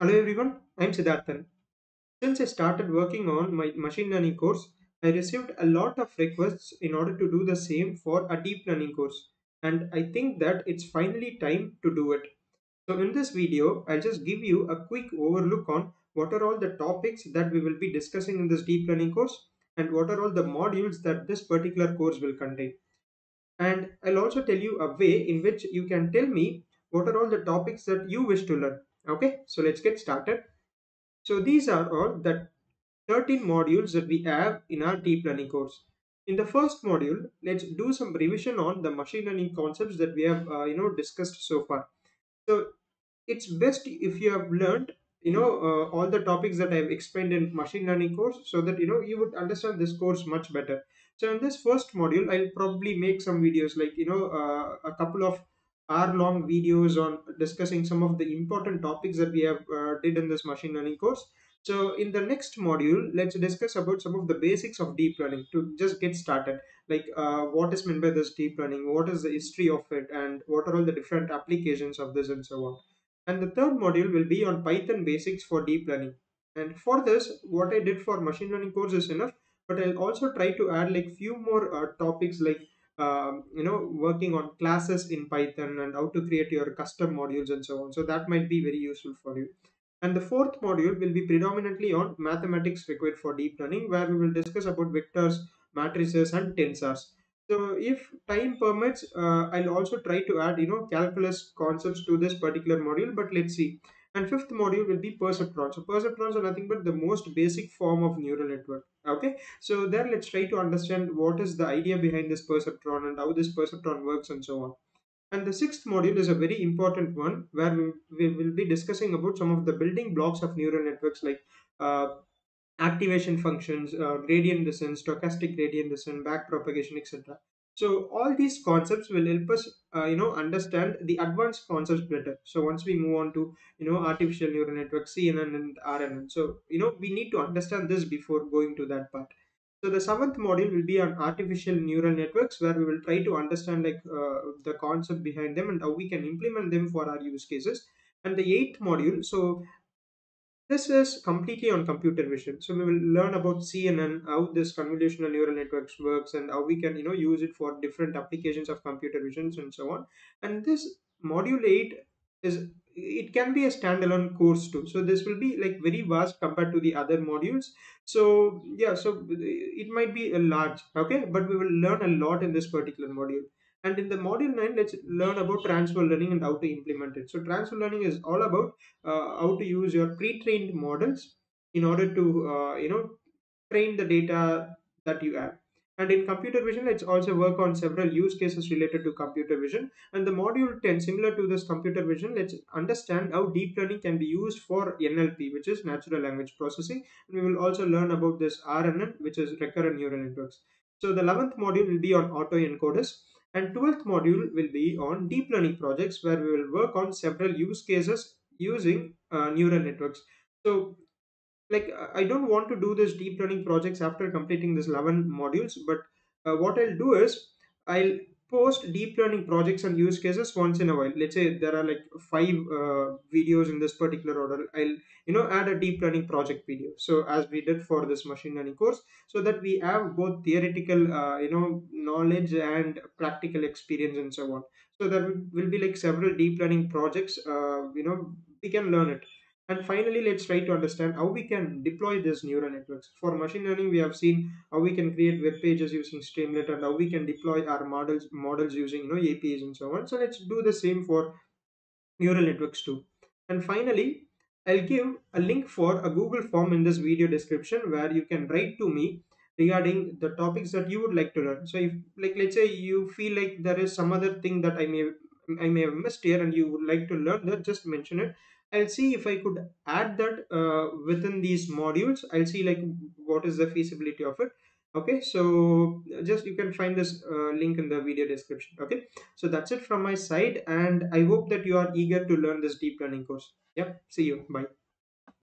Hello everyone, I'm Siddhardhan. Since I started working on my machine learning course, I received a lot of requests in order to do the same for a deep learning course. And I think that it's finally time to do it. So in this video, I'll just give you a quick overlook on what are all the topics that we will be discussing in this deep learning course and what are all the modules that this particular course will contain. And I'll also tell you a way in which you can tell me what are all the topics that you wish to learn. Okay, so let's get started. So these are all the 13 modules that we have in our deep learning course. In the first module, let's do some revision on the machine learning concepts that we have uh, you know discussed so far. So it's best if you have learned you know uh, all the topics that I've explained in machine learning course so that you know you would understand this course much better. So in this first module, I'll probably make some videos like you know uh, a couple of hour long videos on discussing some of the important topics that we have uh, did in this machine learning course. So in the next module let's discuss about some of the basics of deep learning to just get started. Like uh, what is meant by this deep learning? What is the history of it? And what are all the different applications of this and so on. And the third module will be on python basics for deep learning. And for this what i did for machine learning course is enough but i'll also try to add like few more uh, topics like um, you know working on classes in python and how to create your custom modules and so on. So that might be very useful for you. And the fourth module will be predominantly on mathematics required for deep learning where we will discuss about vectors matrices and tensors. So if time permits uh, i'll also try to add you know calculus concepts to this particular module but let's see and fifth module will be perceptrons so perceptrons are nothing but the most basic form of neural network. Okay? So there let's try to understand what is the idea behind this perceptron and how this perceptron works and so on. And the sixth module is a very important one where we, we will be discussing about some of the building blocks of neural networks like uh, activation functions, uh, gradient descent, stochastic gradient descent, backpropagation, etc. So all these concepts will help us, uh, you know, understand the advanced concepts better. So once we move on to, you know, artificial neural networks, CNN and RNN. So you know, we need to understand this before going to that part. So the seventh module will be on artificial neural networks, where we will try to understand like uh, the concept behind them and how we can implement them for our use cases. And the eighth module, so this is completely on computer vision. So we will learn about CNN, how this convolutional neural networks works, and how we can you know use it for different applications of computer visions and so on. And this module eight is it can be a standalone course too. So this will be like very vast compared to the other modules. So yeah, so it might be a large, okay, but we will learn a lot in this particular module. And in the module 9, let's learn about transfer learning and how to implement it. So transfer learning is all about uh, how to use your pre-trained models in order to uh, you know train the data that you have. And in computer vision let's also work on several use cases related to computer vision. And the module 10 similar to this computer vision let's understand how deep learning can be used for nlp which is natural language processing. And we will also learn about this rnn which is recurrent neural networks. So the 11th module will be on autoencoders and 12th module will be on deep learning projects where we will work on several use cases using uh, neural networks. So like uh, i don't want to do this deep learning projects after completing this 11 modules but uh, what i'll do is i'll post deep learning projects and use cases once in a while. Let's say there are like five uh, videos in this particular order i'll you know add a deep learning project video. So as we did for this machine learning course so that we have both theoretical uh, you know knowledge and practical experience and so on. So there will be like several deep learning projects uh, you know we can learn it and finally, let's try to understand how we can deploy these neural networks. For machine learning, we have seen how we can create web pages using Streamlit and how we can deploy our models models using you know APIs and so on. So let's do the same for neural networks too. And finally, I'll give a link for a Google form in this video description where you can write to me regarding the topics that you would like to learn. So if like let's say you feel like there is some other thing that I may I may have missed here and you would like to learn that, just mention it. I'll see if I could add that uh, within these modules. I'll see like what is the feasibility of it. Okay, so just you can find this uh, link in the video description. Okay, so that's it from my side, and I hope that you are eager to learn this deep learning course. Yep, see you. Bye.